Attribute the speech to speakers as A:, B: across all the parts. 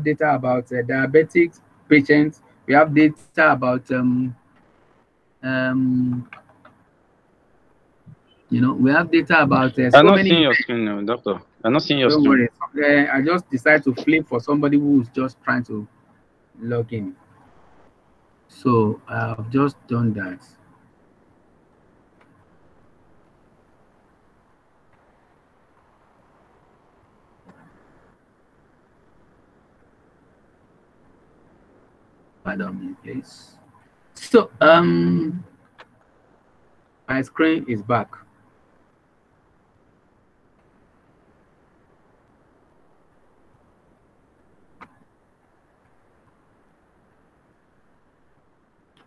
A: data about uh, diabetic patients. We have data about um, um, you know, we have data about uh,
B: I'm not
A: many.
B: seeing your screen, now, doctor. I'm not seeing your
A: Don't
B: screen.
A: worry. Uh, I just decided to flip for somebody who's just trying to log in. So I've just done that. Pardon me, please. So um, my screen is back.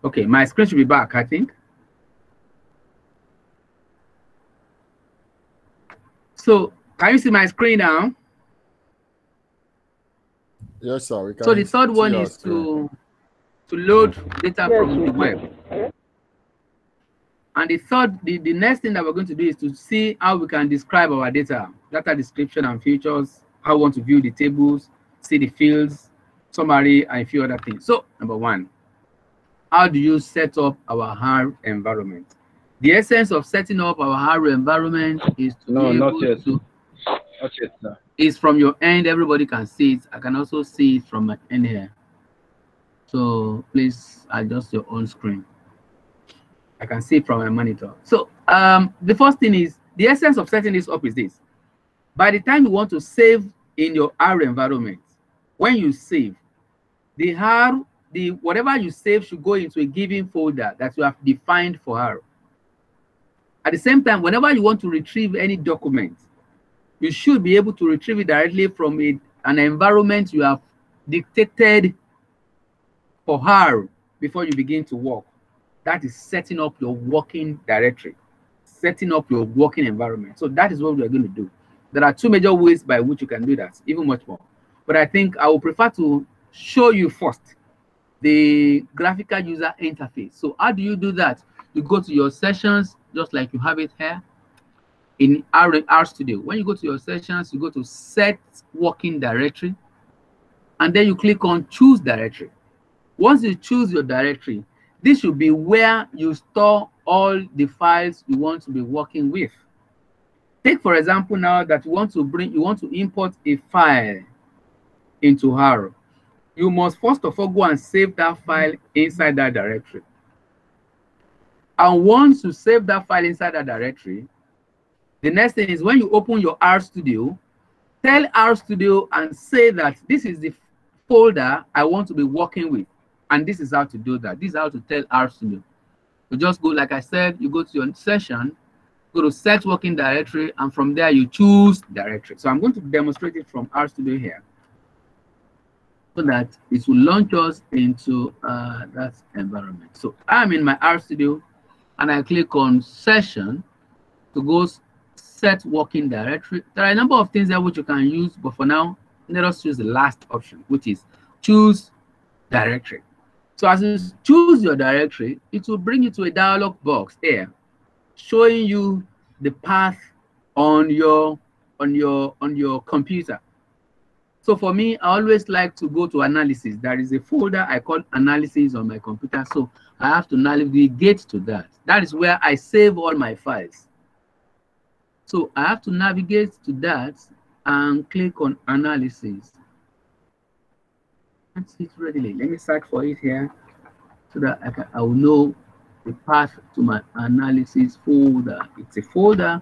A: Okay, my screen should be back, I think. So can you see my screen now?
C: Yes, sir.
A: So the third one is to to load data from the web. And the third, the, the next thing that we're going to do is to see how we can describe our data, data description and features, how we want to view the tables, see the fields, summary, and a few other things. So number one, how do you set up our R environment? The essence of setting up our R environment is to
B: No,
A: be
B: not
A: able
B: yet.
A: to
B: Not yet, sir.
A: is from your end. Everybody can see it. I can also see it from my end here. So please adjust your own screen. I can see from my monitor. So um, the first thing is the essence of setting this up is this. By the time you want to save in your R environment, when you save, the R, the whatever you save should go into a given folder that you have defined for R. At the same time, whenever you want to retrieve any document, you should be able to retrieve it directly from a, an environment you have dictated for her before you begin to work. That is setting up your working directory, setting up your working environment. So that is what we're going to do. There are two major ways by which you can do that, even much more. But I think I will prefer to show you first the graphical user interface. So how do you do that? You go to your sessions, just like you have it here in R, R Studio. When you go to your sessions, you go to set working directory, and then you click on choose directory. Once you choose your directory, this should be where you store all the files you want to be working with. Take for example now that you want to bring, you want to import a file into R. You must first of all go and save that file inside that directory. And once you save that file inside that directory, the next thing is when you open your R Studio, tell R Studio and say that this is the folder I want to be working with. And this is how to do that. This is how to tell R Studio. You just go, like I said, you go to your session, go to set working directory, and from there you choose directory. So I'm going to demonstrate it from R Studio here so that it will launch us into uh, that environment. So I'm in my R Studio and I click on session to go set working directory. There are a number of things there which you can use, but for now, let us choose the last option, which is choose directory. So as you choose your directory, it will bring you to a dialog box here, showing you the path on your on your on your computer. So for me, I always like to go to analysis. There is a folder I call analysis on my computer. So I have to navigate to that. That is where I save all my files. So I have to navigate to that and click on analysis. Let me search for it here so that I, can, I will know the path to my analysis folder. It's a folder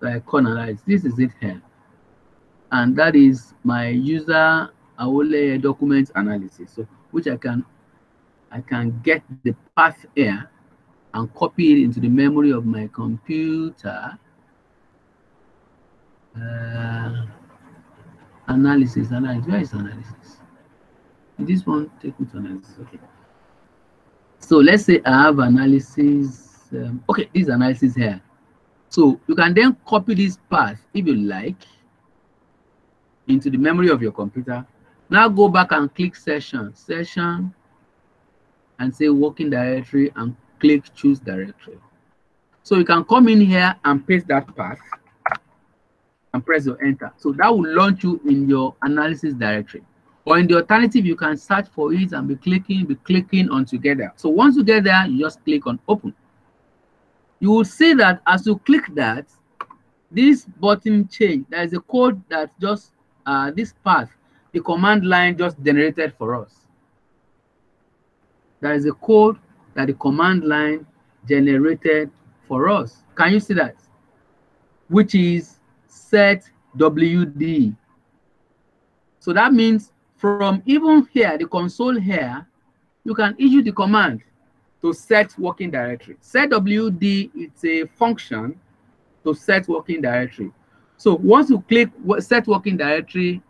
A: that I can analyze. This is it here. And that is my user Awole document analysis. So which I can I can get the path here and copy it into the memory of my computer. Uh, analysis, analysis. Where is analysis? This one, take me to analysis. Okay. So let's say I have analysis. Um, okay, this analysis here. So you can then copy this path if you like into the memory of your computer. Now go back and click session, session, and say working directory and click choose directory. So you can come in here and paste that path and press your enter. So that will launch you in your analysis directory. Or in the alternative, you can search for it and be clicking, be clicking on together. So once you get there, you just click on open. You will see that as you click that, this button change. There is a code that just uh, this path, the command line just generated for us. There is a code that the command line generated for us. Can you see that? Which is set WD. So that means from even here, the console here, you can issue the command to set working directory. Set WD, it's a function to set working directory. So once you click set working directory,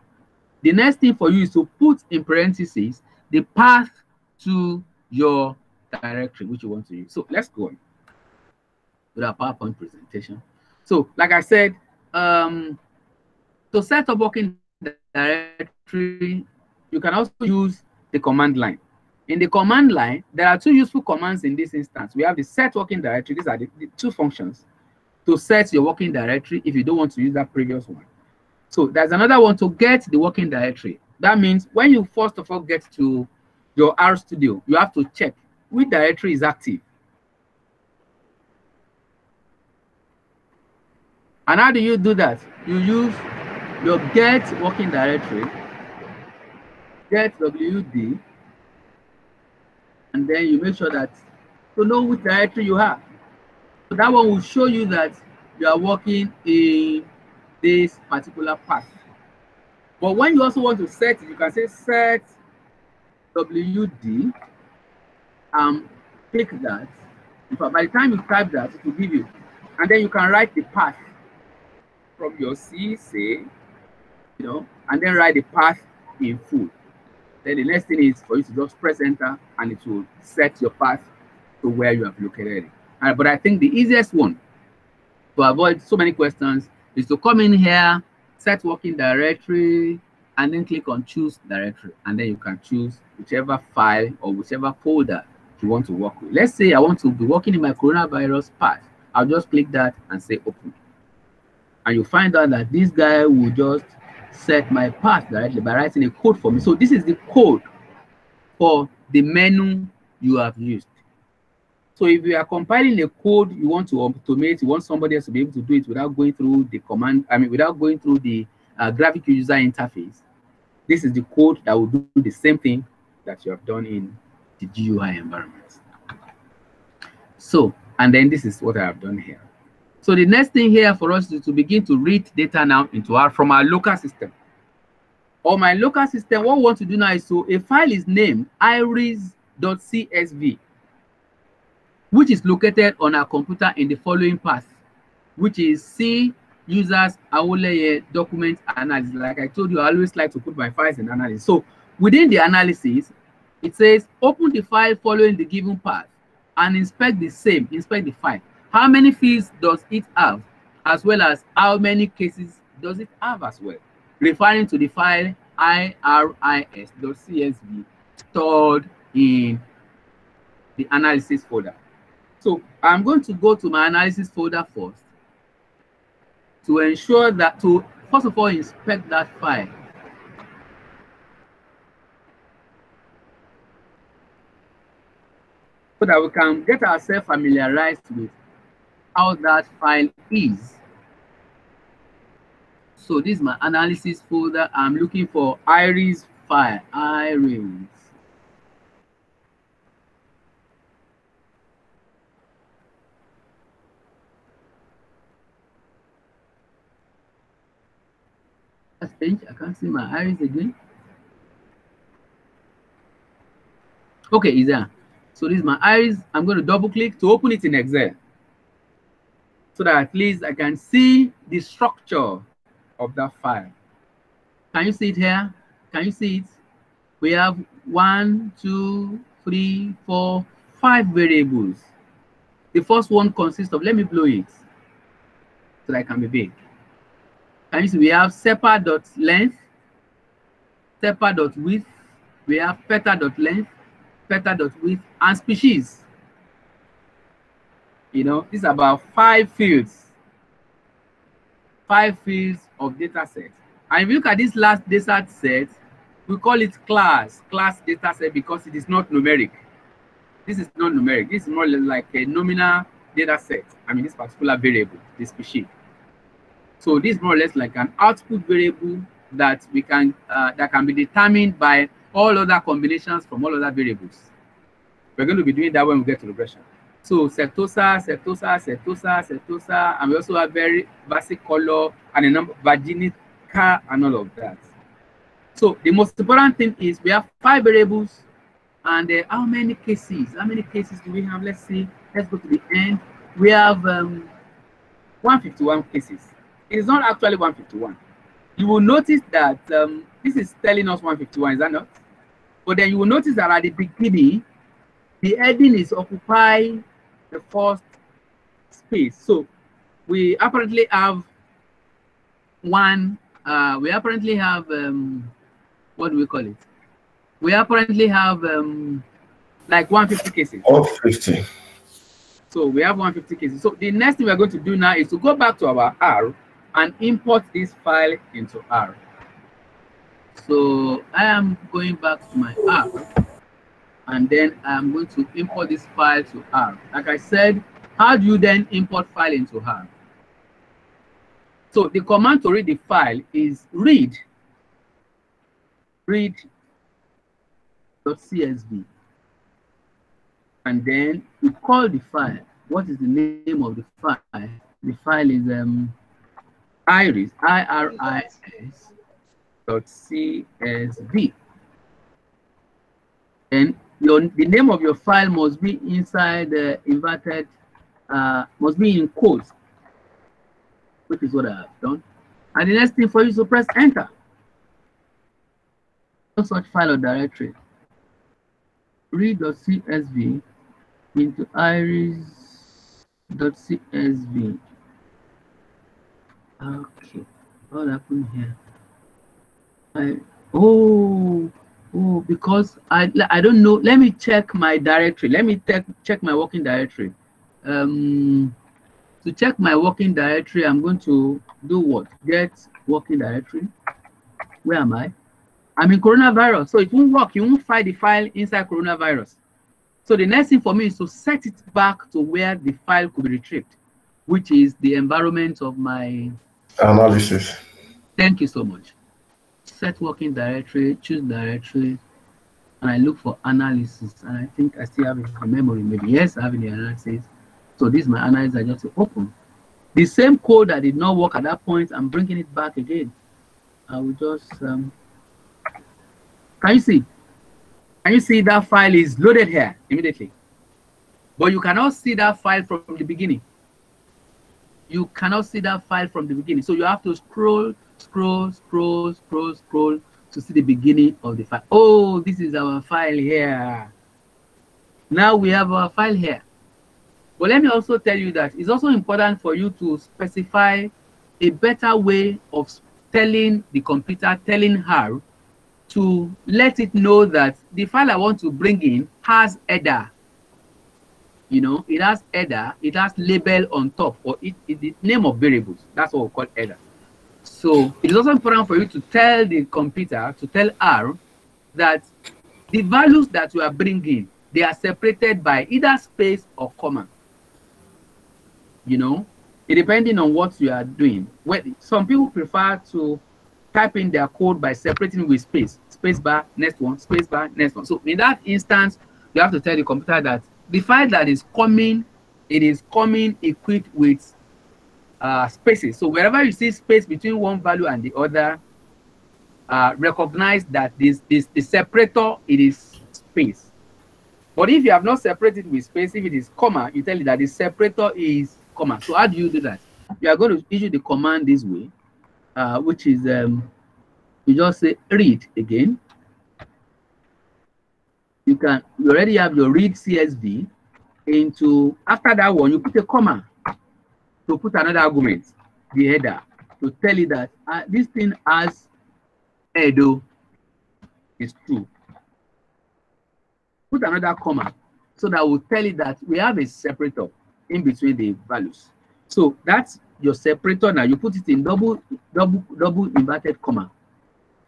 A: the next thing for you is to put in parentheses the path to your directory which you want to use. So let's go on with our PowerPoint presentation. So like I said, um, to set up working directory, you can also use the command line. In the command line, there are two useful commands in this instance. We have the set working directory. These are the, the two functions to set your working directory if you don't want to use that previous one. So there's another one to get the working directory. That means when you first of all get to your RStudio, you have to check which directory is active. And how do you do that? You use your get working directory, get WD, and then you make sure that to know which directory you have. So that one will show you that you are working in this particular path. But when you also want to set it, you can say set WD and um, click that. By the time you type that, it will give you. And then you can write the path from your C, say, you know, and then write the path in full. Then the next thing is for you to just press enter and it will set your path to where you have located it. Uh, but I think the easiest one to avoid so many questions is to come in here, set working directory, and then click on choose directory. And then you can choose whichever file or whichever folder you want to work with. Let's say I want to be working in my coronavirus path. I'll just click that and say open. And you find out that this guy will just set my path directly by writing a code for me. So this is the code for the menu you have used. So if you are compiling a code you want to automate, you want somebody else to be able to do it without going through the command, I mean, without going through the uh, graphic user interface, this is the code that will do the same thing that you have done in the GUI environment. So, and then this is what I have done here. So the next thing here for us is to begin to read data now into our from our local system. On my local system, what we want to do now is so a file is named iris.csv which is located on our computer in the following path, which is C users Awoleye document analysis. Like I told you, I always like to put my files in analysis. So within the analysis, it says open the file following the given path and inspect the same, inspect the file. How many fields does it have, as well as how many cases does it have as well, referring to the file iris.csv stored in the analysis folder. So I'm going to go to my analysis folder first to ensure that to first of all inspect that file. So that we can get ourselves familiarized with how that file is. So this is my analysis folder. I'm looking for iris file, iris. strange. I can't see my iris again. Okay, is there. So this is my iris. I'm going to double click to open it in Excel. So that at least I can see the structure of that file. Can you see it here? Can you see it? We have one, two, three, four, five variables. The first one consists of, let me blow it so that I can be big. And you see we have separ dot length, separ dot width, we have peta dot length, peta dot width, and species. You know, it's about five fields, five fields of data set. And if you look at this last data set, we call it class, class data set because it is not numeric. This is not numeric. This is more like a nominal data set. I mean, this particular variable, this species. So this is more or less like an output variable that we can uh, that can be determined by all other combinations from all other variables. We're going to be doing that when we get to regression. So setosa, setosa, setosa, setosa, and we also have very basic color and a number Virginica and all of that. So the most important thing is we have five variables and uh, how many cases? How many cases do we have? Let's see. Let's go to the end. We have um, 151 cases. It is not actually 151. You will notice that um, this is telling us 151, is that not? But then you will notice that at the beginning, the heading is occupy the first space. So we apparently have one, uh, we apparently have, um, what do we call it? We apparently have um, like 150 cases.
C: 150.
A: So we have 150 cases. So the next thing we're going to do now is to go back to our R and import this file into R. So I am going back to my R and then I'm going to import this file to R. Like I said, how do you then import file into R? So the command to read the file is read, read.csv. And then you call the file. What is the name of the file? The file is um, iris, I-R-I-S dot CSV. And your, the name of your file must be inside the inverted, uh, must be in quotes, which is what I have done. And the next thing for you to press enter. No such file or directory. Read.csv into iris.csv. Okay, what happened here? I, oh, oh, because I I don't know. Let me check my directory. Let me check check my working directory. Um, to check my working directory, I'm going to do what? Get working directory. Where am I? I'm in coronavirus, so it won't work. You won't find the file inside coronavirus. So the next thing for me is to set it back to where the file could be retrieved, which is the environment of my
C: Analysis.
A: Thank you so much. Set working directory, choose directory, and I look for analysis. And I think I still have it in memory. Maybe yes, I have the analysis. So this is my analysis. I just open. The same code that did not work at that point, I'm bringing it back again. I will just um, can you see? Can you see that file is loaded here immediately? But you cannot see that file from the beginning. You cannot see that file from the beginning. So you have to scroll, scroll, scroll, scroll, scroll to see the beginning of the file. Oh, this is our file here. Now we have our file here. But let me also tell you that it's also important for you to specify a better way of telling the computer, telling her to let it know that the file I want to bring in has header. You know, it has header, it has label on top, or it, it the name of variables. That's what we call header. So it is also important for you to tell the computer, to tell R, that the values that you are bringing, they are separated by either space or comma. You know, it depending on what you are doing. When, some people prefer to type in their code by separating with space, space bar, next one, space bar, next one. So in that instance, you have to tell the computer that the file that is coming, it is coming equipped with uh, spaces. So wherever you see space between one value and the other, uh, recognize that this, is the separator, it is space. But if you have not separated with space, if it is comma, you tell it that the separator is comma. So how do you do that? You are going to issue the command this way uh, which is um, you just say read again. You can you already have your read CSV into after that one you put a comma to put another argument, the header, to tell you that uh, this thing has header is true. Put another comma so that will tell you that we have a separator in between the values. So that's your separator now. You put it in double, double, double inverted comma.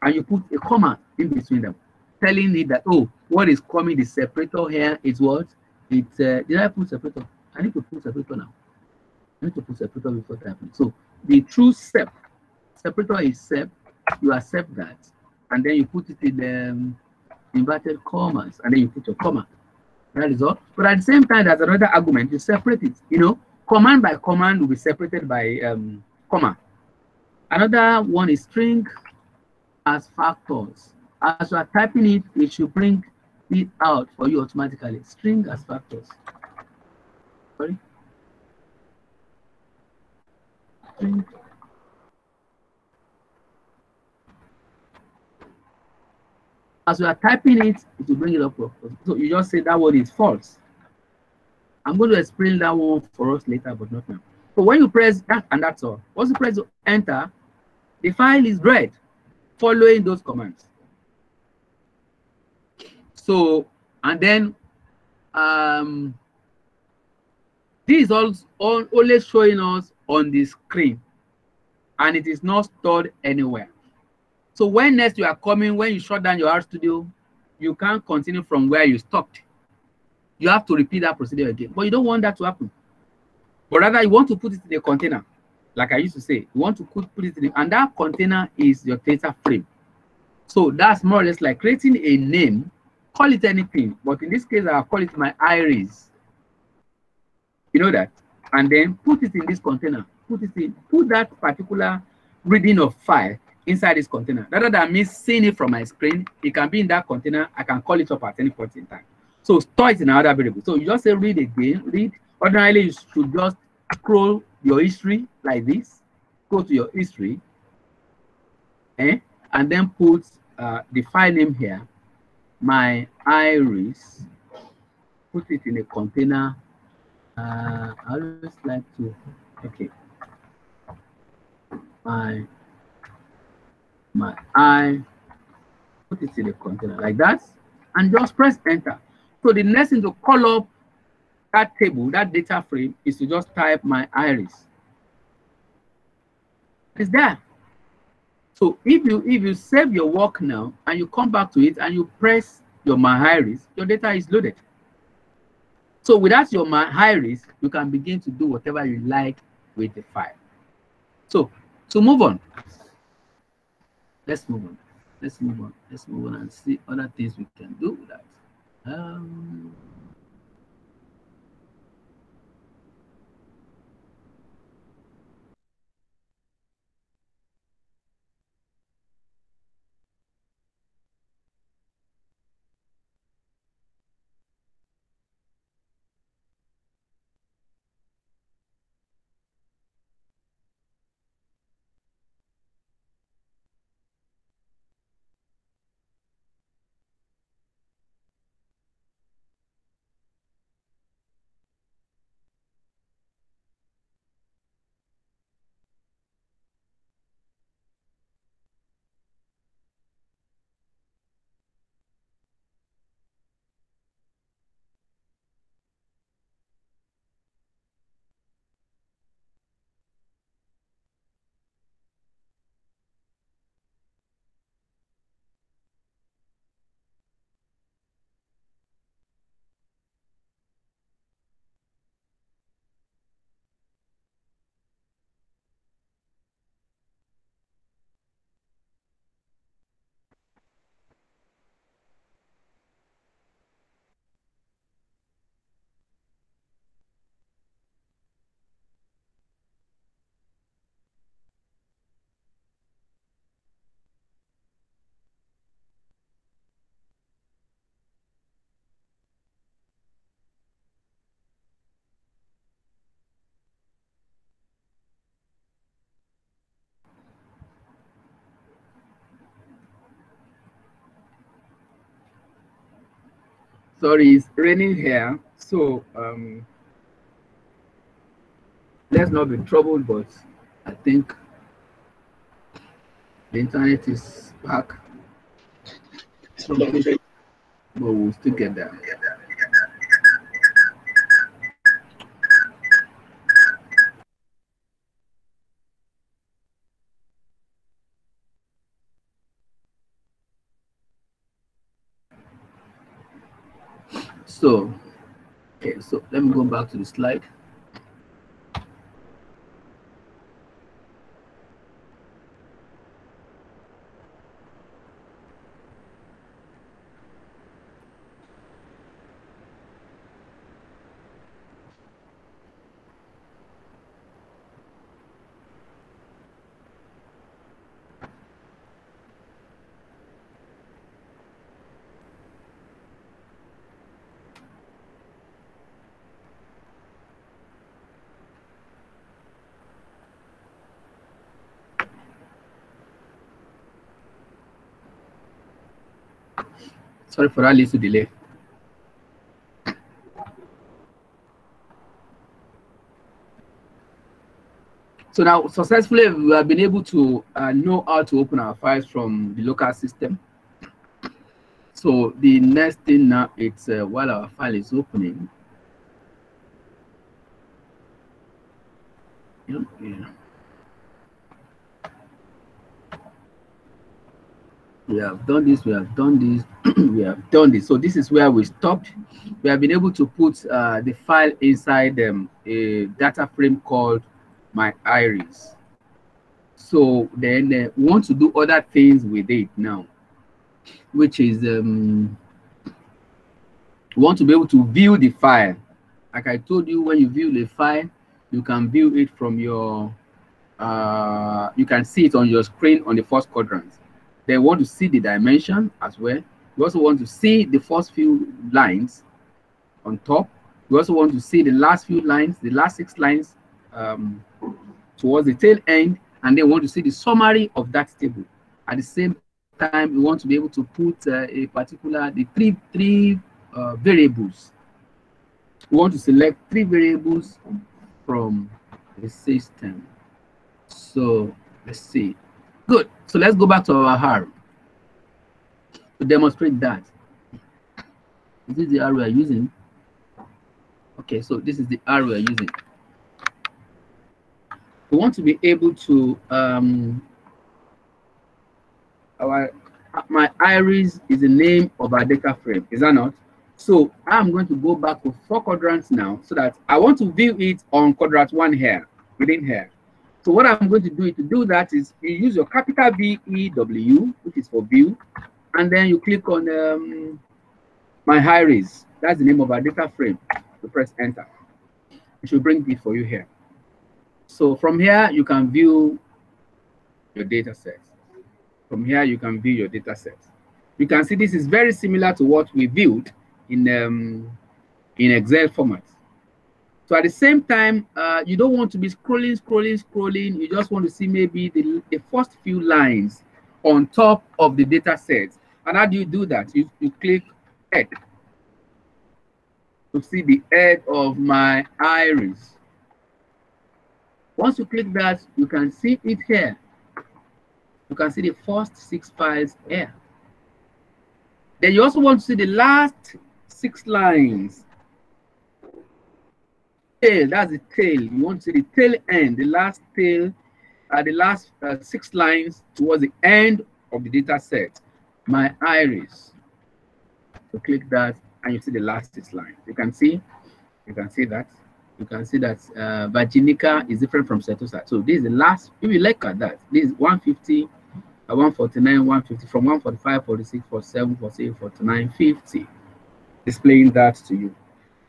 A: and you put a comma in between them, telling it that oh, what is coming the separator here is what? It uh, did I put separator? I need to put separator now. Need to put separator before typing. So the true sep separator is sep. You accept that, and then you put it in the um, inverted commas, and then you put your comma. That is all. But at the same time, there's another argument. You separate it. You know, command by command will be separated by um, comma. Another one is string as factors. As you are typing it, it should bring it out for you automatically. String as factors. Sorry. String. As you are typing it, it will bring it up. So you just say that one is false. I'm going to explain that one for us later, but not now. So when you press that, and that's all. Once you press enter, the file is read following those commands. So, and then um, this is also only showing us on the screen and it is not stored anywhere. So when next you are coming, when you shut down your RStudio, you can't continue from where you stopped. You have to repeat that procedure again, but you don't want that to happen. But rather you want to put it in a container, like I used to say, you want to put, it in, and that container is your data frame. So that's more or less like creating a name, call it anything, but in this case, I'll call it my iris. You know that? And then put it in this container, put it in, put that particular reading of file inside this container. Rather than me seeing it from my screen, it can be in that container. I can call it up at any point in time. So store it in another variable. So you just say read again, read. Ordinarily, you should just scroll your history like this, go to your history, eh? and then put uh, the file name here, my iris, put it in a container. Uh, I always like to, okay, my, my I, put it in the container like that, and just press enter. So the next thing to call up that table, that data frame, is to just type my iris. It's there. So if you if you save your work now and you come back to it and you press your my iris, your data is loaded. So without your high risk, you can begin to do whatever you like with the file. So to move on, let's move on. Let's move on. Let's move on and see other things we can do with that. Um, sorry, it's raining here. So um, let's not be troubled, but I think the internet is back. So, but we'll still get there. So, okay, so let me go back to the slide. Sorry for that little delay. So now successfully we have been able to uh, know how to open our files from the local system. So the next thing now it's uh, while our file is opening. Yeah, we have done this, we have done this, we have done this. So this is where we stopped. We have been able to put uh, the file inside um, a data frame called my iris. So then uh, we want to do other things with it now, which is um, we want to be able to view the file. Like I told you, when you view the file, you can view it from your, uh, you can see it on your screen on the first quadrant. They want to see the dimension as well. We also want to see the first few lines on top. We also want to see the last few lines, the last six lines um, towards the tail end, and then want to see the summary of that table. At the same time, we want to be able to put uh, a particular, the three, three uh, variables. We want to select three variables from the system. So let's see. Good. So let's go back to our R to demonstrate that. Is this the R we are using? Okay, so this is the R we are using. We want to be able to um our my iris is the name of our data frame, is that not? So I'm going to go back to four quadrants now so that I want to view it on quadrant one here, within here. So what I'm going to do to do that is you use your capital V E W, which is for view, and then you click on um, my iris. That's the name of our data frame. You press enter. It should bring it for you here. So from here you can view your data set. From here you can view your data set. You can see this is very similar to what we viewed in um, in Excel format. So at the same time, uh, you don't want to be scrolling, scrolling, scrolling. You just want to see maybe the, the first few lines on top of the data set. And how do you do that? You, you click head to see the head of my iris. Once you click that, you can see it here. You can see the first six files here. Then you also want to see the last six lines tail, that's the tail. You want to see the tail end, the last tail, uh, the last uh, six lines towards the end of the data set. My iris. So click that and you see the last six lines. You can see, you can see that. You can see that uh, Virginica is different from Setosa. So this is the last, if you look at that, this is 150, uh, 149, 150, from 145, 46, 47, 48, 49, 50. Displaying that to you.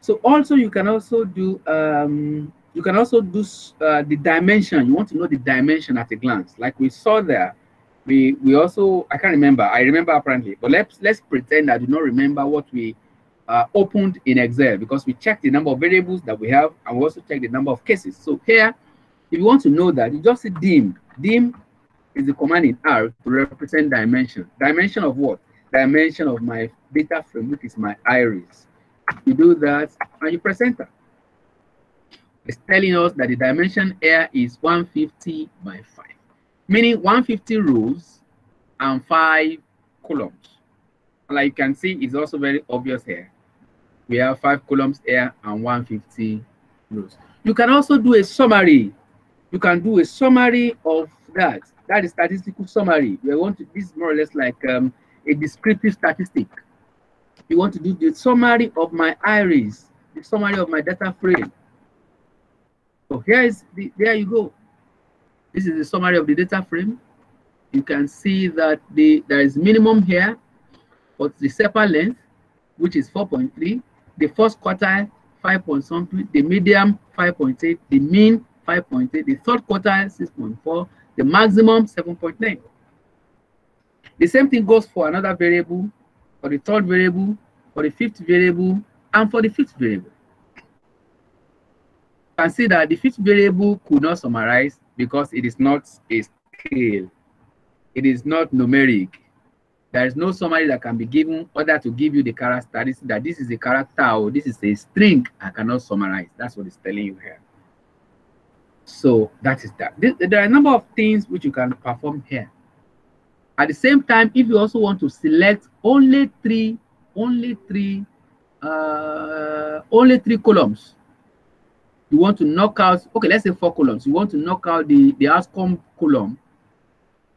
A: So also you can also do um, you can also do uh, the dimension. You want to know the dimension at a glance, like we saw there. We we also I can't remember. I remember apparently, but let's let's pretend I do not remember what we uh, opened in Excel because we checked the number of variables that we have and we also check the number of cases. So here, if you want to know that, you just say dim. Dim is the command in R to represent dimension. Dimension of what? Dimension of my data frame, which is my iris. You do that and you press enter. It's telling us that the dimension here is 150 by 5, meaning 150 rows and 5 columns. Like you can see, it's also very obvious here. We have 5 columns here and 150 rows. You can also do a summary. You can do a summary of that. That is statistical summary. We want to, this is more or less like um, a descriptive statistic you want to do the summary of my iris, the summary of my data frame. So here is the, there you go. This is the summary of the data frame. You can see that the there is minimum here, but the sepal length, which is 4.3, the first quartile 5 point something, the medium 5.8, the mean 5.8, the third quartile 6.4, the maximum 7.9. The same thing goes for another variable, for the third variable, for the fifth variable, and for the fifth variable. You can see that the fifth variable could not summarize because it is not a scale. It is not numeric. There is no summary that can be given other to give you the characteristics that this is a character or this is a string. I cannot summarize. That's what it's telling you here. So that is that. There are a number of things which you can perform here. At the same time, if you also want to select only three, only three, uh, only three columns, you want to knock out, okay, let's say four columns. You want to knock out the, the outcome column.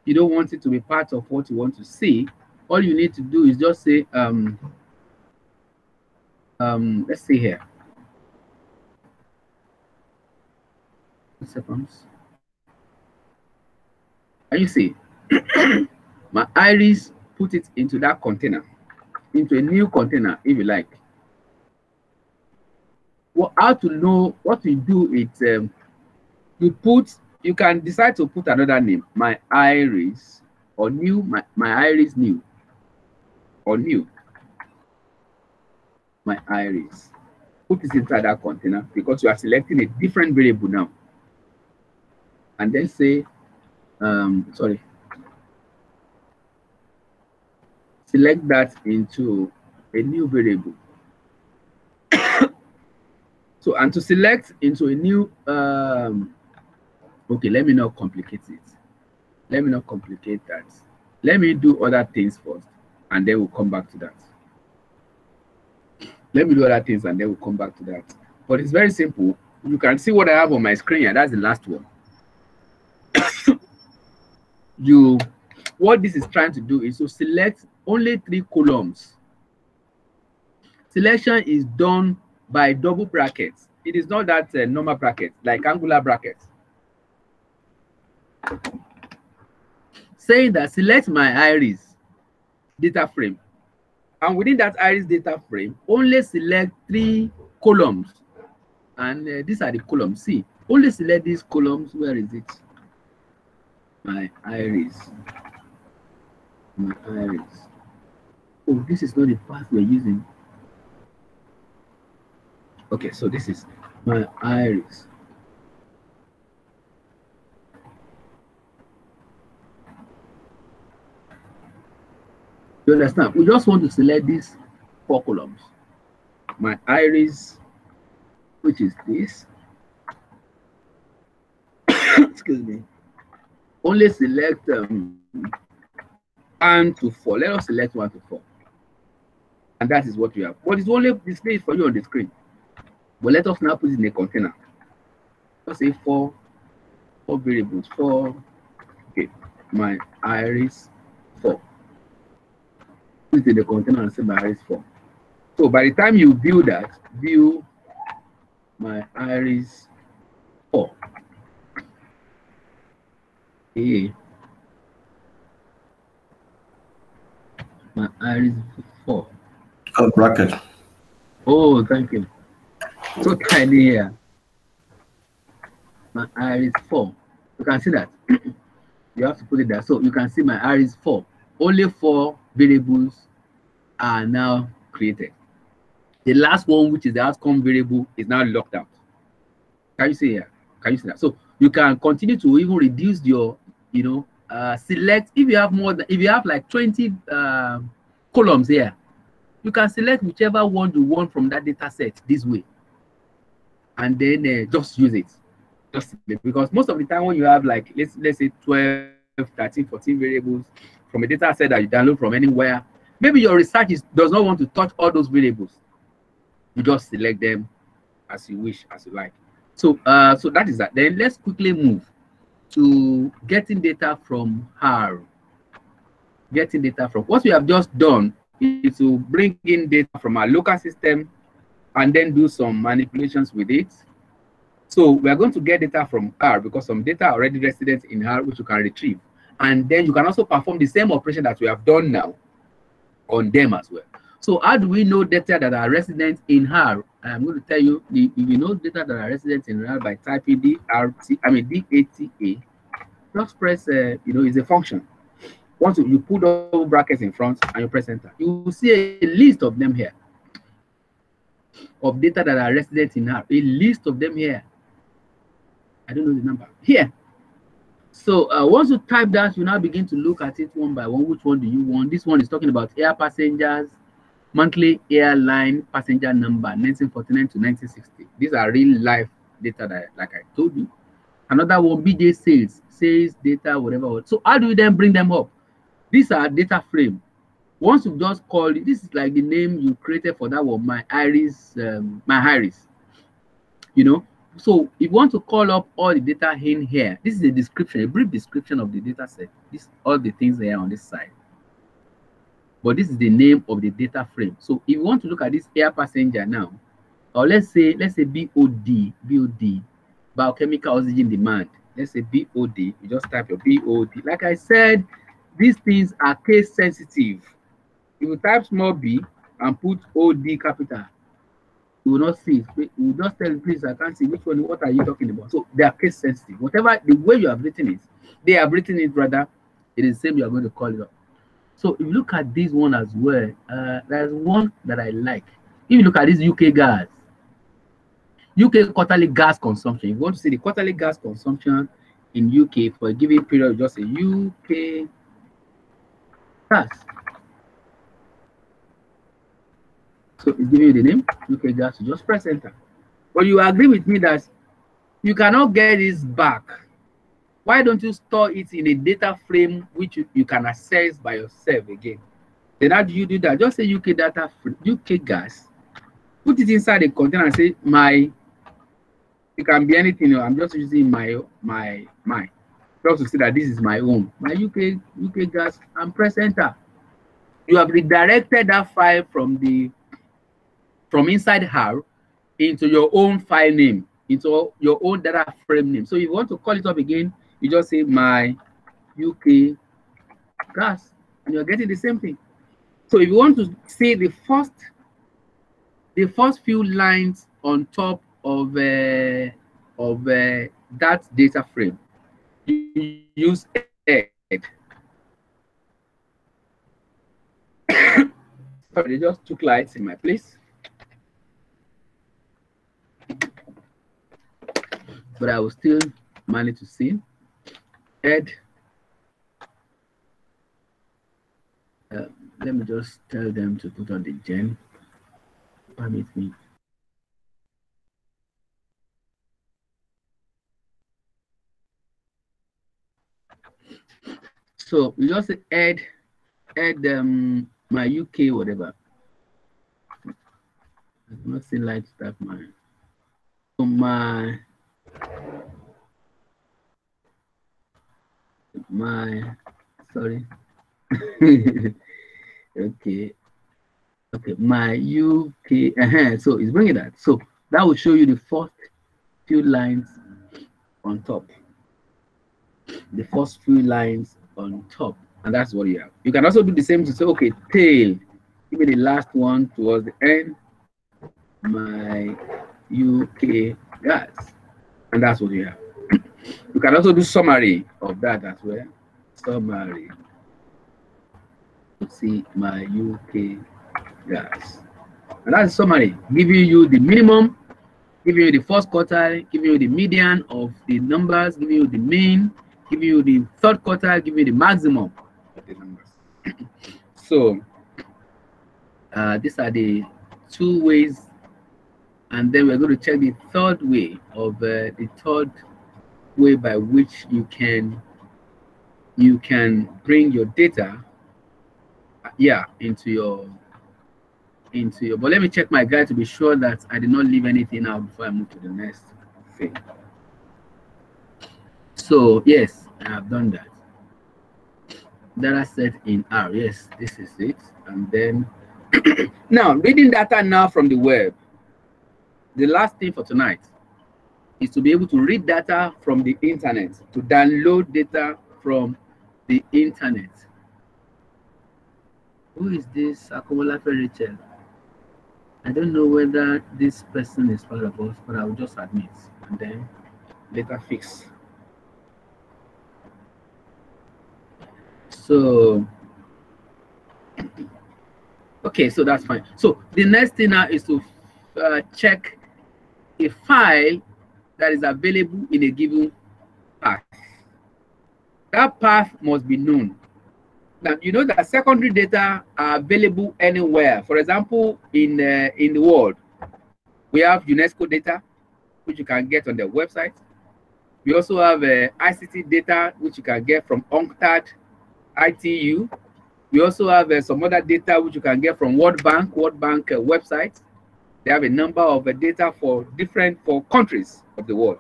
A: You don't want it to be part of what you want to see. All you need to do is just say, um, um, let's see here. Seconds. And you see, my iris put it into that container, into a new container, if you like. Well, how to know what we do is um, you put, you can decide to put another name, my iris, or new, my, my iris new, or new, my iris. Put it inside that container because you are selecting a different variable now. And then say, um, sorry, select that into a new variable. so, and to select into a new, um, okay, let me not complicate it. Let me not complicate that. Let me do other things first, and then we'll come back to that. Let me do other things, and then we'll come back to that. But it's very simple. You can see what I have on my screen here. That's the last one. you, what this is trying to do is to select only three columns. Selection is done by double brackets. It is not that uh, normal bracket, like angular brackets. Saying that select my iris data frame. And within that iris data frame, only select three columns. And uh, these are the columns. See, only select these columns. Where is it? My iris. My iris oh, this is not the path we're using. Okay, so this is my iris. You understand? We just want to select these four columns. My iris, which is this. Excuse me. Only select um, one to four. Let us select one to four and that is what we have. But it's only displayed for you on the screen. But let us now put it in a container. Let's say four, four variables. Four, okay, my iris four. Put it in the container and say my iris four. So by the time you view that, view my iris four. Okay. My iris four.
C: Oh, bracket.
A: Oh, thank you. So tiny here. My iris four. You can see that. you have to put it there. So you can see my iris four. Only four variables are now created. The last one, which is the outcome variable, is now locked out. Can you see here? Can you see that? So you can continue to even reduce your, you know, uh, select if you have more than if you have like 20 uh, columns here you can select whichever one you want from that data set this way. And then uh, just use it. Just because most of the time when you have like let's let's say 12 13 14 variables from a data set that you download from anywhere maybe your research is, does not want to touch all those variables. You just select them as you wish as you like. So uh so that is that. Then let's quickly move to getting data from her getting data from what we have just done is to bring in data from our local system and then do some manipulations with it. So we are going to get data from R because some data already resident in R which you can retrieve. And then you can also perform the same operation that we have done now on them as well. So how do we know data that are resident in R? I'm going to tell you, you know data that are resident in R by typing DRT, I mean DATA, just press, uh, you know, is a function. Once you, put double brackets in front and you press enter, you will see a list of them here of data that are resident in R, a list of them here. I don't know the number here. So uh, once you type that, you now begin to look at it one by one. Which one do you want? This one is talking about air passengers, monthly airline passenger number, 1949 to 1960. These are real life data that, like I told you. Another one, BJ sales, sales data, whatever. So how do you then bring them up? These are data frame. Once you just call it, this is like the name you created for that one, my iris, um, my iris. You know, so if you want to call up all the data in here, this is a description, a brief description of the data set. This all the things there on this side. But this is the name of the data frame. So if you want to look at this air passenger now, or let's say, let's say BOD, BOD, biochemical oxygen demand. Let's say BOD, you just type your BOD. Like I said, these things are case sensitive. If you type small b and put OD capital, you will not see it. You will just tell, please, I can't see which one, what are you talking about? So they are case sensitive. Whatever the way you have written it, they have written it rather, it is the same you are going to call it up. So if you look at this one as well, uh, there's one that I like. If you look at this UK gas, UK quarterly gas consumption. If you want to see the quarterly gas consumption in UK for a given period, just say UK gas. So it's giving you the name, Okay, gas. Just press enter. But you agree with me that you cannot get this back. Why don't you store it in a data frame which you, you can access by yourself again? Then how do you do that? Just say UK data, UK gas. Put it inside a container and say my it can be anything. I'm just using my my my just to say that this is my own my UK UK gas and press enter. You have redirected that file from the from inside her into your own file name, into your own data frame name. So if you want to call it up again, you just say my UK gas, and you're getting the same thing. So if you want to see the first the first few lines on top of uh, of uh, that data frame. You use head. Sorry, just took lights in my place. But I will still manage to see. Ed. Uh, let me just tell them to put on the gen. Permit me. So just add add um my UK whatever. I've not seen light stuff my so my my sorry. okay. Okay, my UK. Uh -huh. So it's bringing that. So that will show you the first few lines on top. The first few lines on top, and that's what you have. You can also do the same to say, okay, tail. Give me the last one towards the end. My UK gas, and that's what you have. you can also do summary of that as well. Summary. See my UK gas, and that's summary, giving you the minimum, giving you the first quarter, giving you the median of the numbers, giving you the mean, give you the third quarter, give you the maximum so uh, these are the two ways, and then we're going to check the third way of uh, the third way by which you can you can bring your data, yeah, into your into your. But let me check my guide to be sure that I did not leave anything out before I move to the next thing. So yes, I have done that. data set in R. Yes, this is it. And then now reading data now from the web. The last thing for tonight is to be able to read data from the internet, to download data from the internet. Who is this Rachel? I don't know whether this person is part of us, but I will just admit and then later fix. So, okay, so that's fine. So the next thing now is to uh, check a file that is available in a given path. That path must be known. Now, you know that secondary data are available anywhere. For example, in, uh, in the world, we have UNESCO data, which you can get on their website. We also have uh, ICT data, which you can get from UNCTAD, ITU. We also have uh, some other data which you can get from World Bank, World Bank uh, website. They have a number of uh, data for different for countries of the world.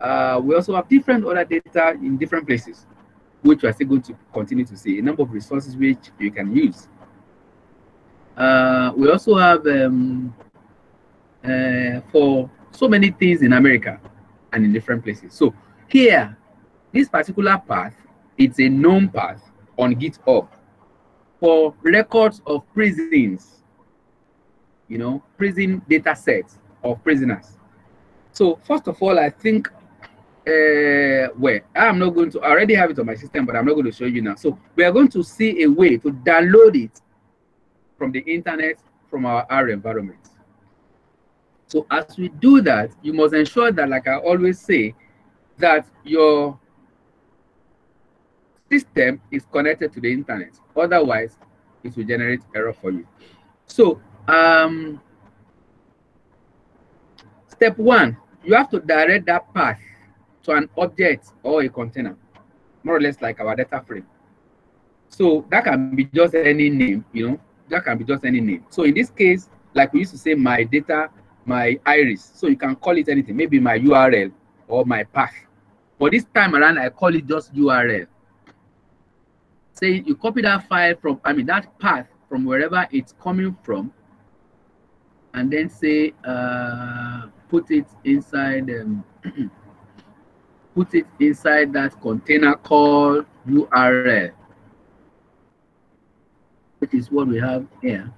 A: Uh, we also have different other data in different places, which we are still going to continue to see. A number of resources which you can use. Uh, we also have um, uh, for so many things in America and in different places. So here, this particular path, it's a known path on GitHub for records of prisons, you know, prison data sets of prisoners. So first of all, I think, uh, well, I'm not going to, I already have it on my system, but I'm not going to show you now. So we are going to see a way to download it from the internet from our R environment. So as we do that, you must ensure that, like I always say, that your system is connected to the internet. Otherwise, it will generate error for you. So um, step one, you have to direct that path to an object or a container, more or less like our data frame. So that can be just any name, you know, that can be just any name. So in this case, like we used to say, my data, my iris. So you can call it anything, maybe my URL or my path. But this time around, I call it just URL. Say you copy that file from, I mean, that path from wherever it's coming from, and then say, uh, put it inside, um, put it inside that container called URL, which is what we have here.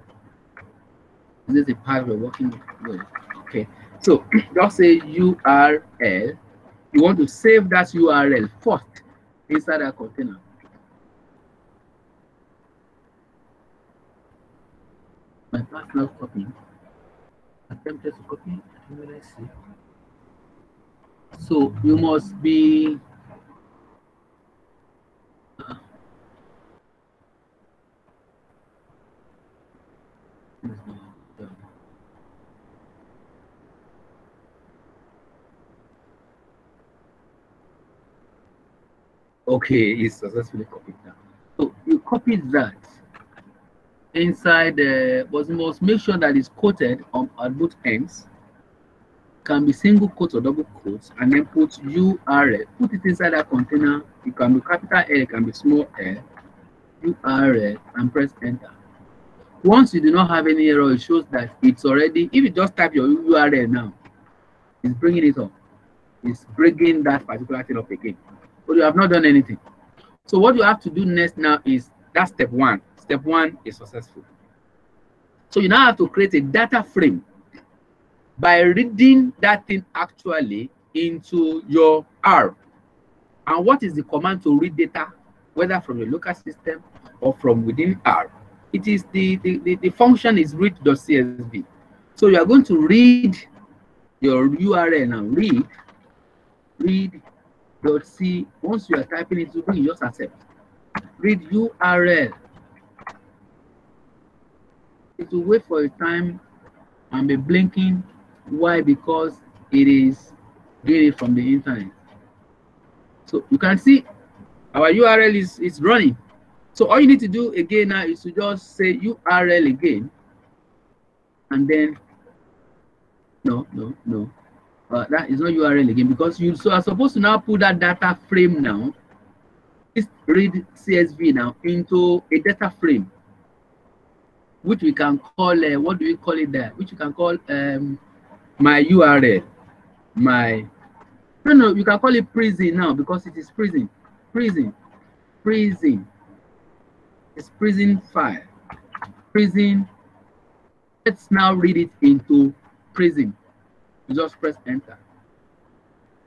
A: This is the path we're working with. Okay, so just say URL. You want to save that URL first inside that container. My partner copy. Attempted to copy. Let's see. So you must be. Uh, Okay, it's successfully copied now. So you copied that inside the, but you must make sure that it's quoted on both ends. Can be single quotes or double quotes, and then put URL. Put it inside that container. It can be capital L, it can be small l, URL, and press enter. Once you do not have any error, it shows that it's already, if you just type your URL now, it's bringing it up. It's bringing that particular thing up again but you have not done anything. So what you have to do next now is that's step one. Step one is successful. So you now have to create a data frame by reading that thing actually into your R. And what is the command to read data, whether from your local system or from within R? It is the, the, the, the function is read.csv. So you are going to read your URL now, read, read once you are typing it you just accept read url it will wait for a time and be blinking. Why? Because it is it from the internet. So you can see our url is is running. So all you need to do again now is to just say url again. And then no no no. Uh, that is not URL again because you so are supposed to now put that data frame now. Let's read CSV now into a data frame, which we can call, uh, what do we call it there? Which you can call um, my URL, my, no, no, you can call it prison now because it is prison, prison, prison. It's prison file, prison. Let's now read it into prison. You just press enter.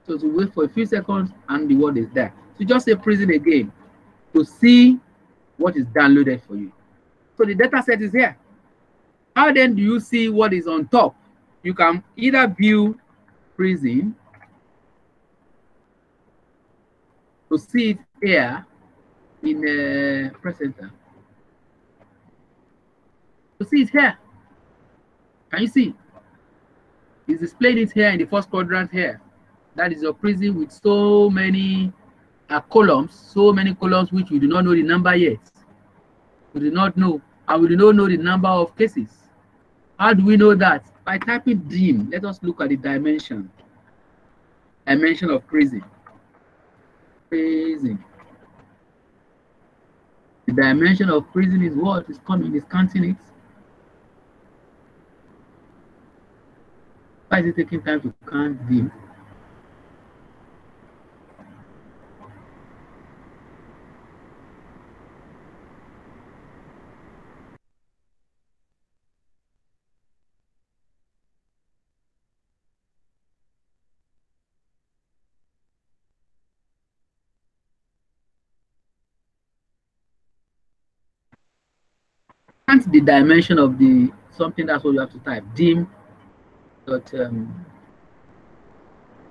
A: So to wait for a few seconds and the word is there. So just say prison again to see what is downloaded for you. So the data set is here. How then do you see what is on top? You can either view prison to see it here in the uh, press enter. To see it here. Can you see? It's displayed it here in the first quadrant here. That is your prison with so many uh, columns, so many columns which we do not know the number yet. We do not know, and we do not know the number of cases. How do we know that? By typing dim, let us look at the dimension. Dimension of prison. Prison. The dimension of prison is what? Is coming, is counting it. Why is it taking time to count dim? The dimension of the something that's what you have to type. Dim but um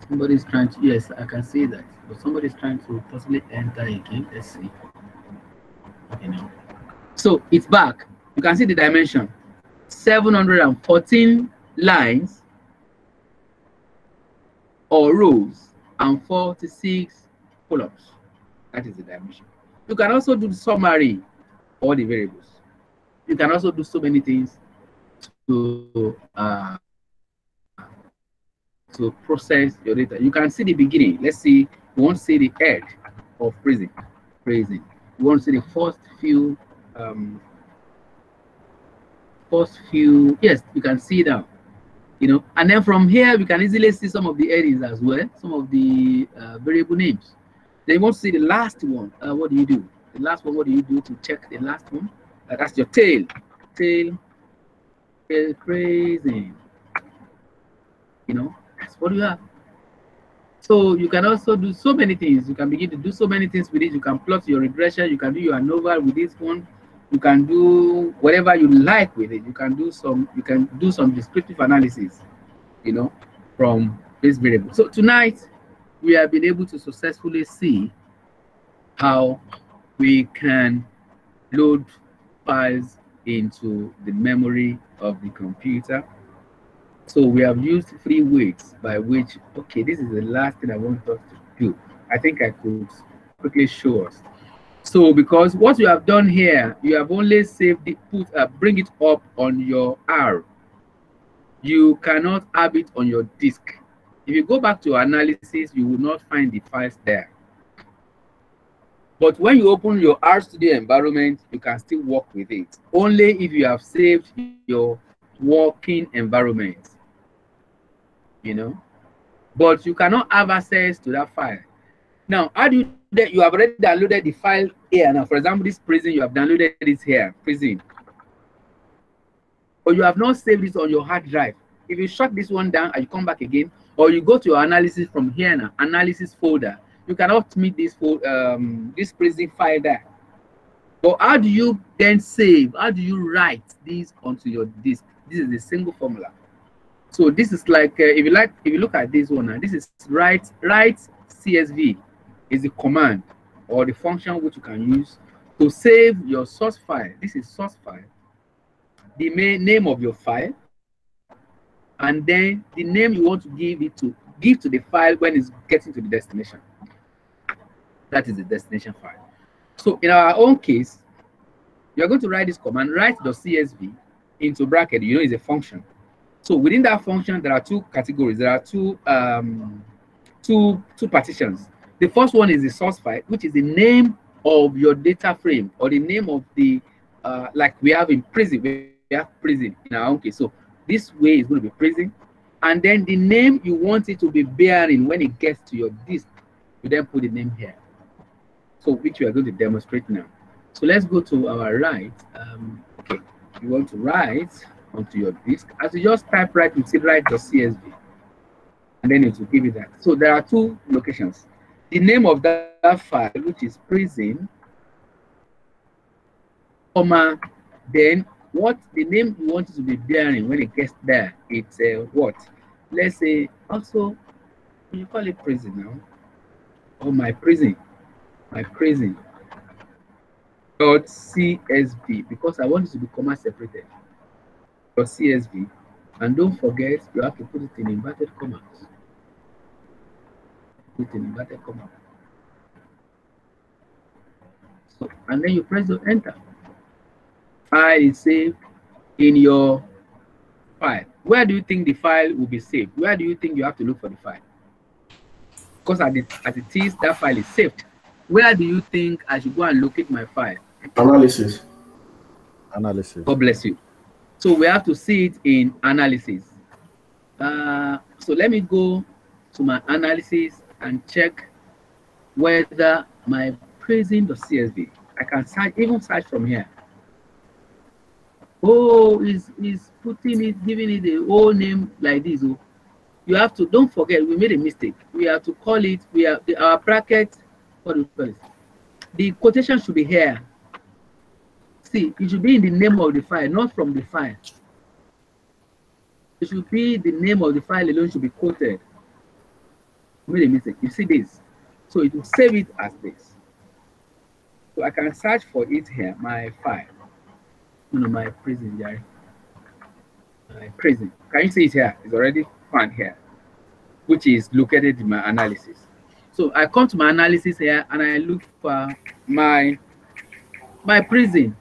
A: somebody's trying to yes i can see that. But somebody's trying to possibly enter again. Let's see. You know. So it's back. You can see the dimension. 714 lines or rows and 46 columns that is the dimension. You can also do the summary all the variables you can also do so many things to uh, to process your data. You can see the beginning. Let's see, we want to see the head of prison. Prison. We want to see the first few um first few yes, you can see that. You know, and then from here we can easily see some of the areas as well, some of the uh, variable names. Then you want to see the last one. Uh, what do you do? The last one, what do you do to check the last one? That's your tail. Tail tail prison. You know, that's what you have. So you can also do so many things. You can begin to do so many things with it. You can plot your regression. You can do your ANOVA with this one. You can do whatever you like with it. You can do some. You can do some descriptive analysis. You know, from this variable. So tonight we have been able to successfully see how we can load files into the memory of the computer. So we have used three ways by which, okay, this is the last thing I want us to do. I think I could quickly show us. So because what you have done here, you have only saved it, put, uh, bring it up on your R. You cannot have it on your disk. If you go back to analysis, you will not find the files there. But when you open your RStudio environment, you can still work with it. Only if you have saved your working environment. You know? But you cannot have access to that file. Now, how do you that you have already downloaded the file here now? For example, this prison, you have downloaded it here, prison. Or you have not saved it on your hard drive. If you shut this one down and you come back again, or you go to your analysis from here now, analysis folder, you cannot meet this um, this prison file there. But how do you then save? How do you write this onto your disk? This is a single formula. So this is like uh, if you like, if you look at this one, uh, this is write write CSV is the command or the function which you can use to save your source file. This is source file, the main name of your file, and then the name you want to give it to give to the file when it's getting to the destination. That is the destination file. So in our own case, you're going to write this command, write the CSV into bracket, you know, is a function. So within that function, there are two categories. There are two, um, two, two partitions. The first one is the source file, which is the name of your data frame or the name of the uh, like we have in prison. We have prison in our own case. So this way is going to be prison. And then the name you want it to be bearing when it gets to your disk, you then put the name here. So which we are going to demonstrate now. So let's go to our right. Um, okay, you want to write onto your disk. As you just type right, you see write.csv. And then it will give you that. So there are two locations. The name of that, file, which is prison, comma, then what the name you want it to be bearing when it gets there, it's uh, what? Let's say also, you call it prison now, or my prison, my prison dot CSV because I want it to be comma separated. Dot CSV, and don't forget you have to put it in inverted commas. Put in inverted commas. So, and then you press the enter. File is saved in your file. Where do you think the file will be saved? Where do you think you have to look for the file? Because as it, as it is, that file is saved. Where do you think I should go and locate my file?
C: Analysis.
D: Analysis.
A: God bless you. So we have to see it in analysis. Uh, so let me go to my analysis and check whether my prison.csv, I can search, even search from here. Oh, is is putting it, giving it the whole name like this. Oh, you have to. Don't forget, we made a mistake. We have to call it. We have the, our bracket. It? The quotation should be here. See, it should be in the name of the file, not from the file. It should be the name of the file alone should be quoted. Made a. You see this, so it will save it as this. So I can search for it here, my file you know, my prison, yeah. My prison. Can you see it here? It's already found here, which is located in my analysis. So I come to my analysis here and I look for my my prison.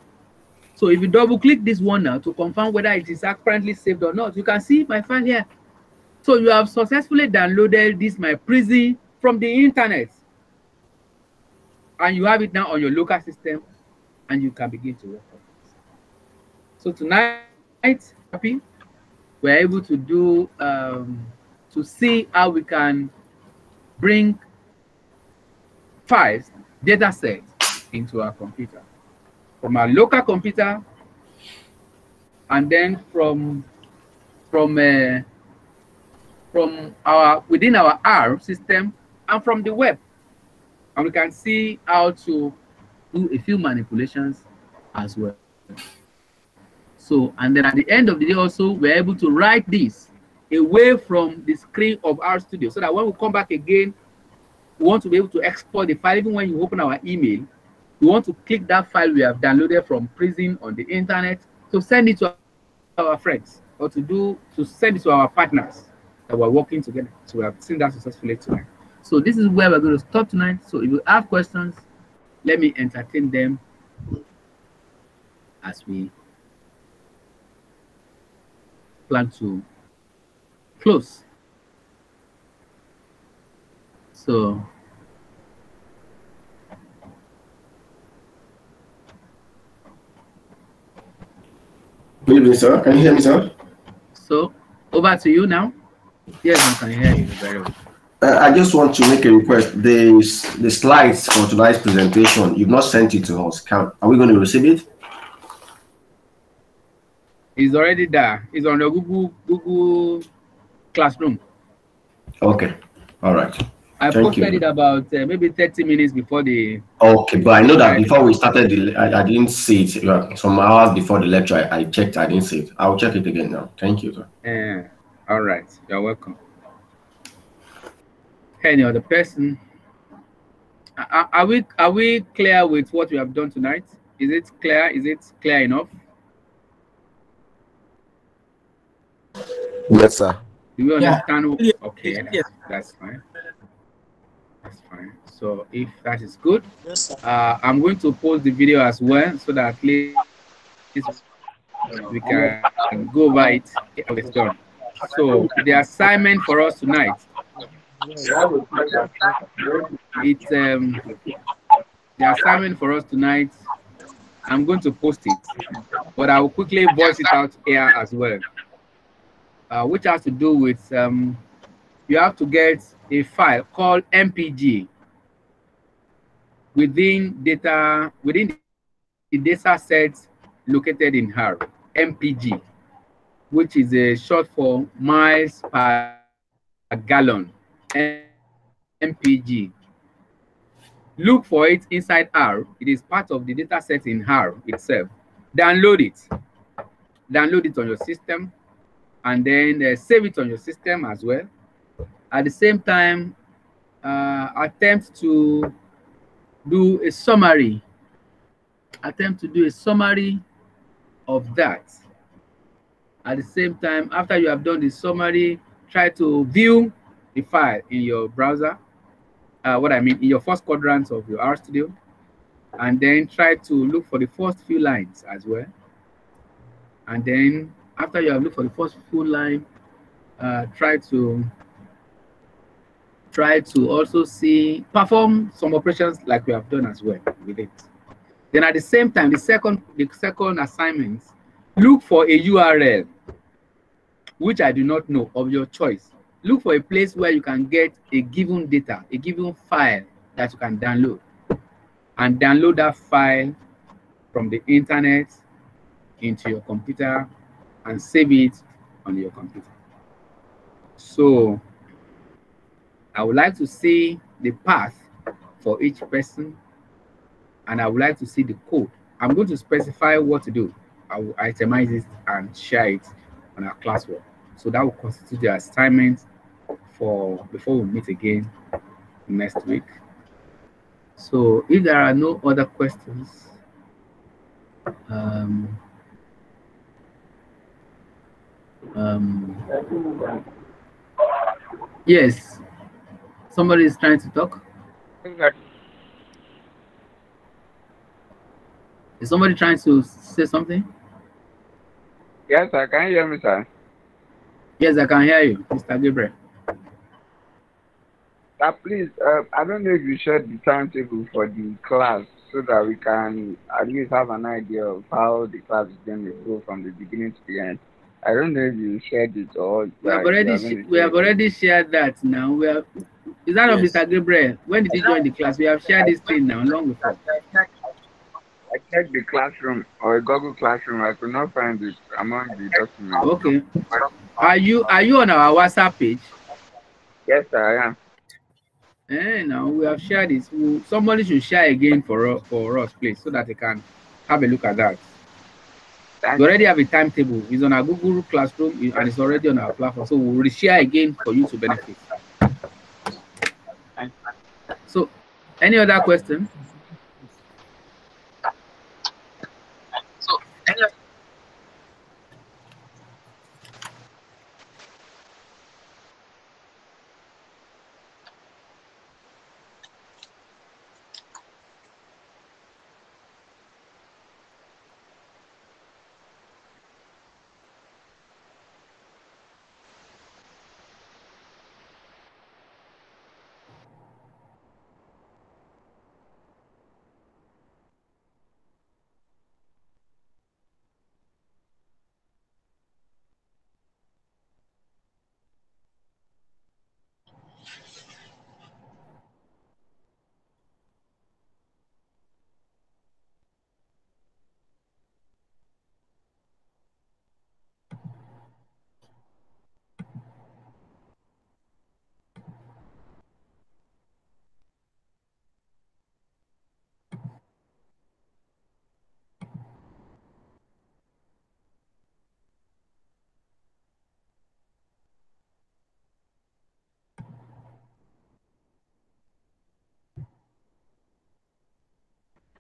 A: So if you double click this one now to confirm whether it is currently saved or not, you can see my file here. So you have successfully downloaded this my prison from the internet. And you have it now on your local system and you can begin to work on it. So tonight, happy, we're able to do, um, to see how we can bring files, data sets into our computer. From our local computer, and then from, from, uh, from our, within our R system, and from the web. And we can see how to do a few manipulations as well. So, and then at the end of the day also, we're able to write this away from the screen of RStudio so that when we come back again, we want to be able to export the file. Even when you open our email, we want to click that file we have downloaded from prison on the internet to send it to our friends or to do, to send it to our partners that we're working together. So we have seen that successfully tonight. So this is where we're going to stop tonight. So if you have questions, let me entertain them as we plan to close. So
C: Good evening, sir. Can you hear me, sir?
A: so over to you now. Yes, I can hear you very well.
C: Uh, I just want to make a request. The, the slides for tonight's presentation, you've not sent it to us. Can, are we going to receive it?
A: It's already there. It's on the Google Google Classroom.
C: Okay. All right.
A: I
C: Thank
A: posted
C: you.
A: it about uh, maybe 30 minutes before the
C: Okay, but I know that before we started, the, I, I didn't see it. Yeah, Some hours before the lecture, I, I checked. I didn't see it. I'll check it again now. Thank you, sir.
A: uh, all right. You're welcome. Any other person? Are, are- are we are we clear with what we have done tonight? Is it clear? Is it clear enough?
D: Yes, sir.
A: Do we understand?
E: Yeah.
A: Okay,
E: Yes.
A: that's fine. That's fine. So if that is good,
E: Yes,
A: uh, I'm going to post the video as well so that at least we can go over it it's done. So the assignment for us tonight, it's um, the assignment for us tonight, I'm going to post it, but I will quickly voice it out here as well, uh, which has to do with um, you have to get a file called MPG within data within the data set located in R, MPG, which is a short for miles per gallon, MPG. Look for it inside R. It is part of the data set in R itself. Download it. Download it on your system and then uh, save it on your system as well. At the same time, uh, attempt to do a summary. Attempt to do a summary of that. At the same time, after you have done the summary, try to view the file in your browser uh, what I mean in your first quadrant of your RStudio, and then try to look for the first few lines as well. And then after you have looked for the first full line, uh, try to try to also see perform some operations like we have done as well with it. Then at the same time, the second the second assignment, look for a URL which I do not know of your choice look for a place where you can get a given data, a given file that you can download. And download that file from the internet into your computer and save it on your computer. So I would like to see the path for each person and I would like to see the code. I'm going to specify what to do. I will itemize it and share it on our classwork. So that will constitute the assignment for before we meet again next week. So if there are no other questions, um, um, yes, somebody is trying to talk. Is somebody trying to say something?
E: Yes, I can hear me, sir.
A: Yes, I can hear you, Mr. Gabriel.
E: Uh, please, uh, I don't know if you shared the timetable for the class so that we can at least have an idea of how the class is going to go from the beginning to the end. I don't know if you shared it or
A: we have already we have already shared that now. We have is that yes. of Mr. Gabriel? When did you join the class? We have shared this thing now long before.
E: I checked the classroom or Google Classroom. I could not find it among the documents.
A: Okay. Are you are you on our WhatsApp page?
E: Yes, sir, I am.
A: Eh, now we have shared this. Somebody should share again for for us, please, so that they can have a look at that. We already have a timetable. It's on our Google Classroom and it's already on our platform. So we'll share again for you to benefit. So, any other question?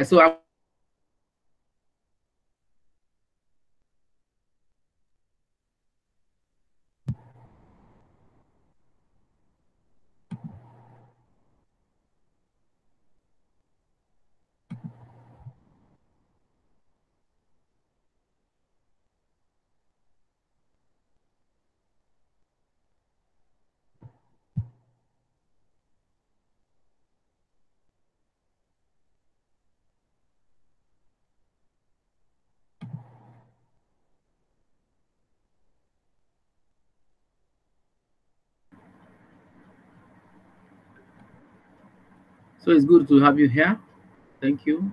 A: So I'm So it's good to have you here. Thank you.